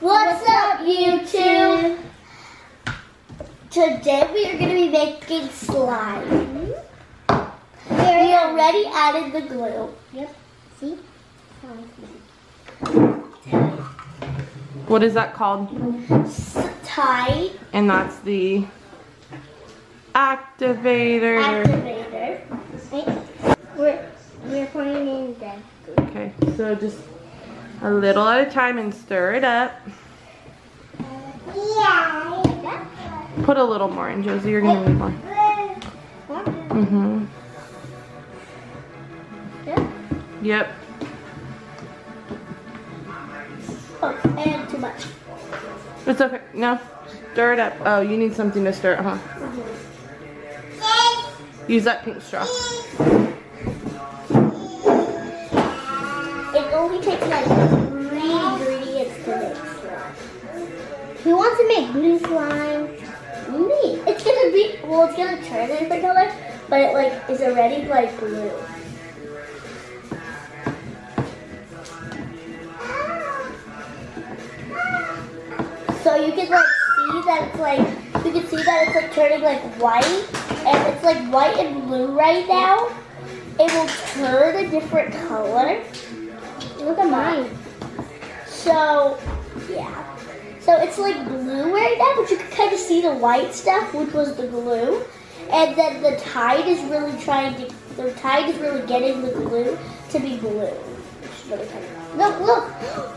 What's up, YouTube? Today we are going to be making slime. We already added the glue. Yep. See? What is that called? S- Tide And that's the activator. activator. Wait. We're we're putting in the Okay, so just a little at a time and stir it up. Put a little more in, Josie. You're gonna need more. Mm-hmm. Yep. Oh, and too much. It's okay. No. Stir it up. Oh, you need something to stir it, huh? Use that pink straw. Takes like three ingredients to make slime. Who wants to make blue slime? Me. It's gonna be well. It's gonna turn a different color, but it like is already like blue. So you can like see that it's like you can see that it's like turning like white, and it's like white and blue right now. It will turn a different color. Look at mine. So, yeah. So it's like blue right now, but you can kind of see the white stuff, which was the glue. And then the tide is really trying to, the tide is really getting the glue to be blue. Really kind of, look, look.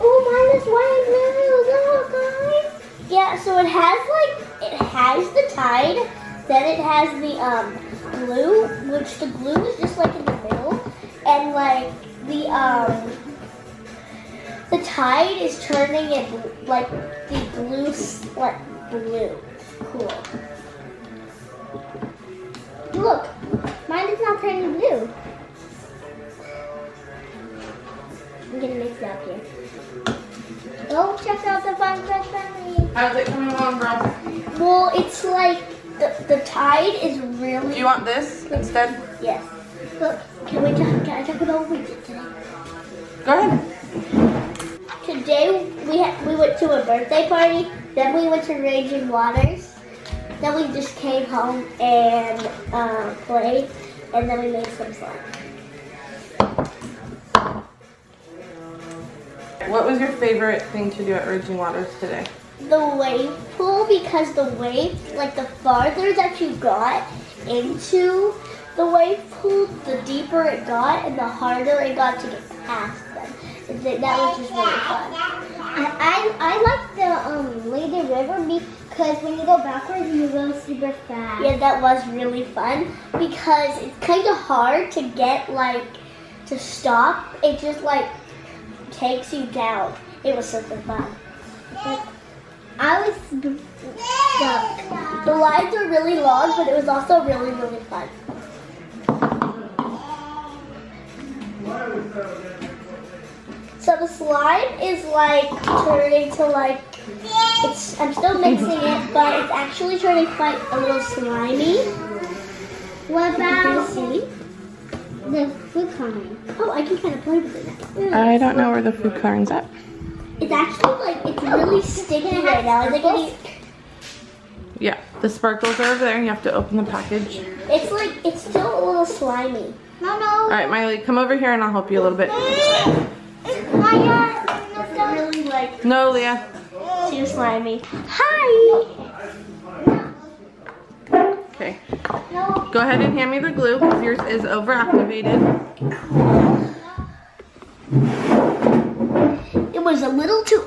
Oh, mine is white and blue. Look, guys. Yeah, so it has like, it has the tide, then it has the um, glue, which the glue is just like in the middle. And like the, um, the tide is turning it like the blue, like blue. Cool. Look, mine is not turning blue. I'm gonna mix it up here. Oh, check out the fun fresh family. How's it coming along, girl? Well, it's like the, the tide is really. Do you want this instead? Yes. Look, can we talk? Can I talk about did today? Go ahead. Today we ha- we went to a birthday party. Then we went to Raging Waters. Then we just came home and uh, played, and then we made some slime. What was your favorite thing to do at Raging Waters today? the wave pool because the wave, like the farther that you got into the wave pool, the deeper it got and the harder it got to get past th- That was just really fun. I, I, like the um Lazy River because when you go backwards, you go super fast. Yeah, that was really fun because it's kind of hard to get like to stop. It just like takes you down. It was super fun. I was The, the lines were really long, but it was also really, really fun. So the slime is like turning to like it's. I'm still mixing it, but it's actually turning quite a little slimy. What about see. the food coloring? Oh, I can kind of play with it now. Mm. I don't know where the food coloring's at. It's actually like it's really oh. sticky right now. I think it needs- Yeah, the sparkles are over there and you have to open the package. it's like it's still a little slimy. No, no. All right, Miley, come over here and I'll help you a little bit. No, Leah. too slimy. Hi. Okay. Go ahead and hand me the glue because yours is overactivated. It was a little too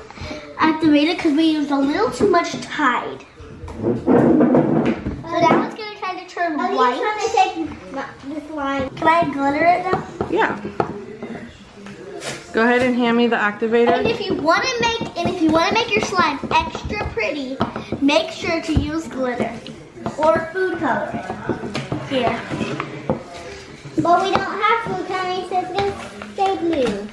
activated because we used a little too much tide. So now it's gonna try to turn Are you white. trying to take my- this line? Can I glitter it now? Yeah. Go ahead and hand me the activator. And if you want to make and if you want to make your slime extra pretty, make sure to use glitter or food coloring. Here. But we don't have food coloring, so it's gonna stay blue.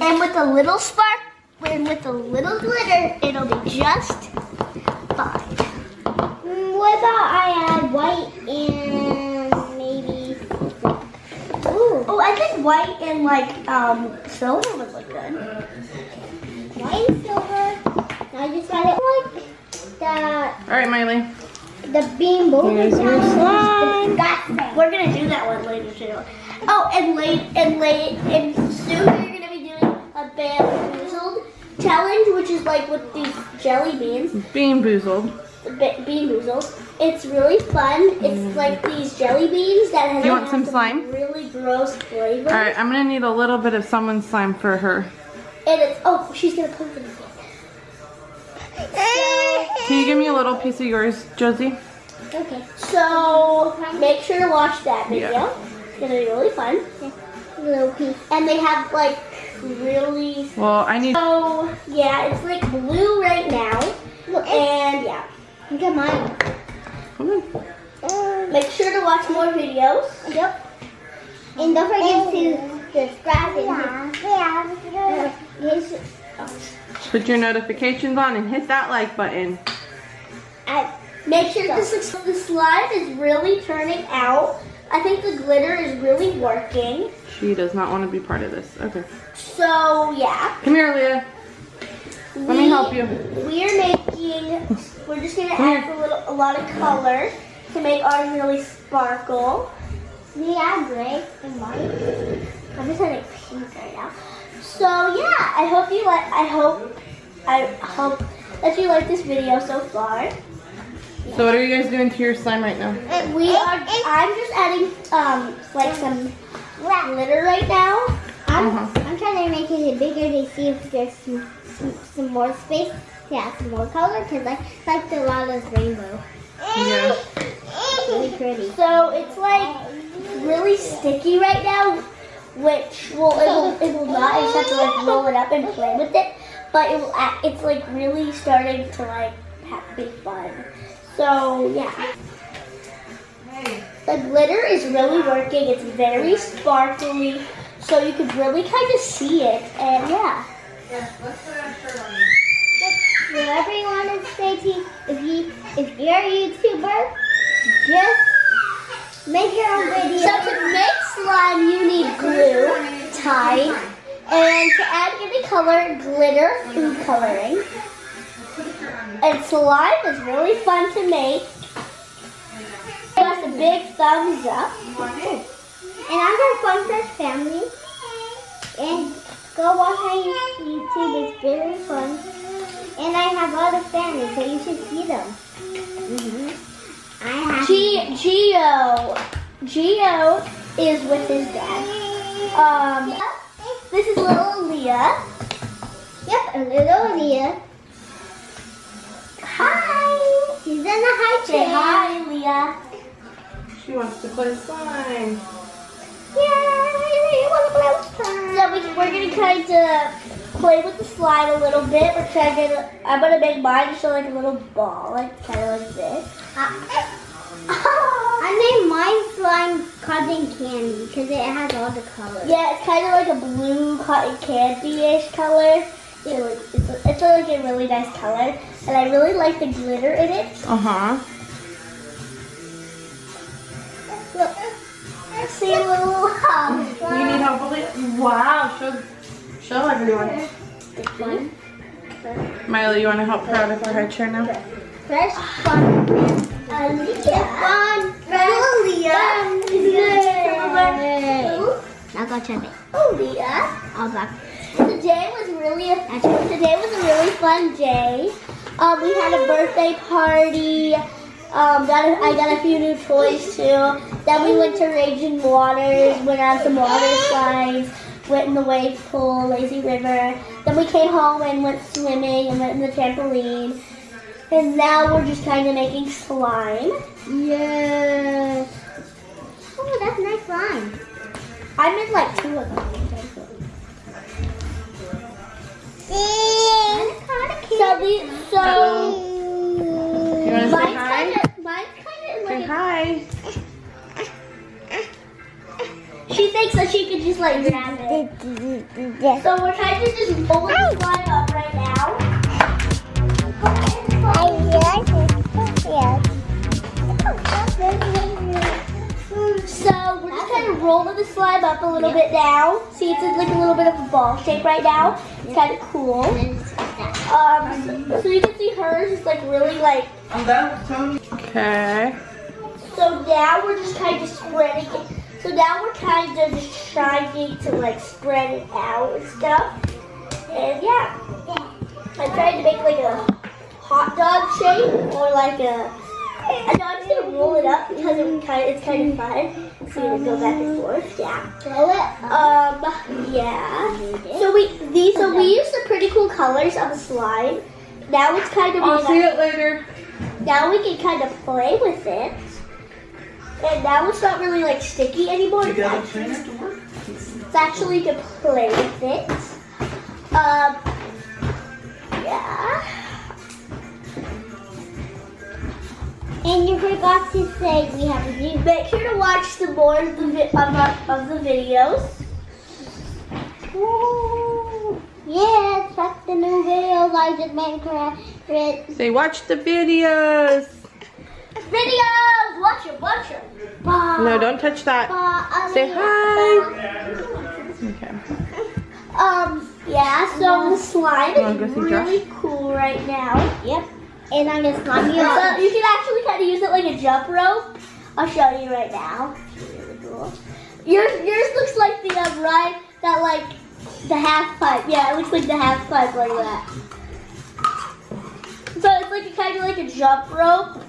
And with a little spark and with a little glitter, it'll be just fine. Mm, What about I add white and white and like um, silver would look good. White and silver. I just got it like that. All right, Miley. The bean bowl. We're gonna do that one later too. Oh, and late and late and soon we're gonna be doing a bamboozled challenge, which is like with these jelly beans. Bean boozled be- bean boozled. It's really fun. It's like these jelly beans that have Mm. You want some slime? really gross flavor. All right, I'm gonna need a little bit of someone's slime for her. And it's oh, she's gonna put it in. Can you give me a little piece of yours, Josie? Okay. So make sure to watch that video. Yeah. It's gonna be really fun. Little piece. And they have like really Well, I need. so yeah, it's like blue right now. And yeah. Look at mine. Come on. Mm. Make sure to watch more videos. Yep. And don't forget to subscribe and hit, hit, Put your notifications on and hit that like button. And make sure the, the slime is really turning out. I think the glitter is really working. She does not want to be part of this. Okay. So yeah. Come here, Leah. Let me help you. We're making. We're just gonna add a little, a lot of color to make ours really sparkle. Yeah, gray and white. I'm just adding pink right now. So yeah, I hope you like. I hope. I hope that you like this video so far. So what are you guys doing to your slime right now? We are. I'm just adding um like some glitter right now. I'm, Uh-huh. I'm trying to make it bigger to see if there's some, some, some more space to add some more color because I like the Lala's rainbow. Yeah. Really pretty. So it's like really sticky right now, which will it will it will not. I just have to like roll it up and play with it, but it will. act- It's like really starting to like ha- be fun. So yeah. The glitter is really working. It's very sparkly, so you can really kind of see it. And yeah. Whatever you want to say to if you if you're a YouTuber, just make your own video. So to make slime, you need glue, tie, and to add any color, glitter, food coloring. And slime is really fun to make. Give us a big thumbs up. And I'm from Fun Fresh Family. And go watch my YouTube. It's very fun. And I have other families, so you should see them. Mm-hmm. I have. G Geo, Geo is with his dad. Um, this is little Leah. Yep, a little Leah. Hi. She's in the high Say chair. hi, Leah. She wants to play slime. Yay! You want to play slime? So we, we're gonna kind of play with the slime a little bit. We're trying to. I'm gonna make mine just like a little ball, like kind of like this. I named mine slime cotton candy because it has all the colors. Yeah, it's kind of like a blue cotton candy-ish color. It it's, a, it's like a really nice color, and I really like the glitter in it. Uh huh. Look, see a little um, You need help with it? Wow. Show, show everyone. one. Miley, you want to help her out of her high chair now? Fresh fun. Aaliyah. Fun. Aaliyah. Is it Yay. Ooh, Now go check it. Aaliyah. All back. Today was really a, today was a really fun day. Um, we had a birthday party. Um, got a, I got a few new toys too. Then we went to Raging Waters, went on some water slides, went in the wave pool, lazy river. Then we came home and went swimming and went in the trampoline. And now we're just kind of making slime. Yes. Oh, that's nice slime. I made like two of them. So these, so. You want to say Mine's hi? kind of, mine's kind of Say like, hi. She thinks that she could just like grab it. So we're trying to just roll the slime up right now. So we're just kind of rolling the slime up a little bit now. See, it's in like a little bit of a ball shape right now. It's kind of cool. Um, so, so you can see hers is like really like. I'm done, Okay. So now we're just kind of spreading it. So now we're kind of just trying to like spread it out and stuff. And yeah, I'm trying to make like a hot dog shape or like a. I know I'm just gonna roll it up because it kind it's kind of fun. So you're go back and forth. Yeah. Roll it. Um. Yeah. So we these so we used the pretty cool colors on the slime. Now it's kind of I'll see it later. now we can kind of play with it. And now it's not really like sticky anymore. You It's got a actually, trainer to work? it's actually to play with it. Um, yeah. And you forgot to say we have a new. Make sure to watch some more of the, vi- of, our- of the videos. Ooh. Yeah, check the new videos I just made correct. Say, watch the videos. Videos! Watch them, watch them. No, don't touch that. Say hi. Okay. Um, yeah, so the slime is see really cool right now. Yep. And I'm gonna slime you So up. you can actually kind of use it like a jump rope. I'll show you right now. Really cool. Yours, yours looks like the um, right that like the half pipe. Yeah, it looks like the half pipe like that. So it's like a kind of like a jump rope.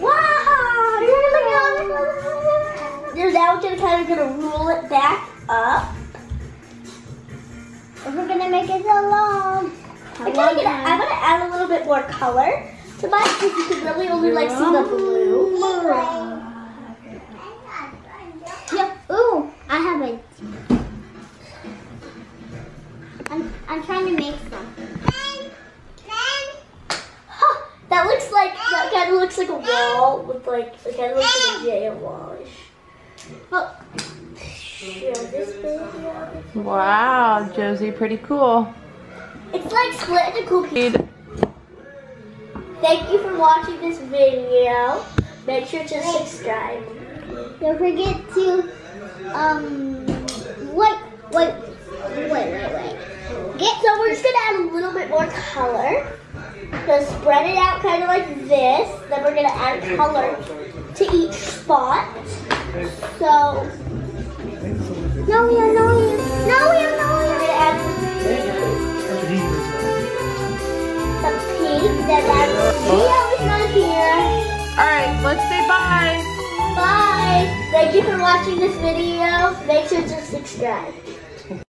Wow! You're now gonna kind of gonna roll it back up. We're gonna make it so long. I'm gonna, get, I'm gonna add a little bit more color to mine because you can really only like see the blue. Yep. Ooh, I have a. I'm, I'm trying to make some. Huh, that looks like that kind of looks like a wall with like it kind of looks like a jail wallish. Share this video. Wow, Josie, pretty cool. It's like split into cool Thank you for watching this video. Make sure to subscribe. Don't forget to um wait wait wait wait wait. Get so we're just gonna add a little bit more color. Gonna spread it out kind of like this. Then we're gonna add color to each spot. So No yeah no yeah no yeah no we're yeah. gonna add some pink. Then add Leo is not here. All right, let's say bye. Bye. Thank you for watching this video. Make sure to subscribe.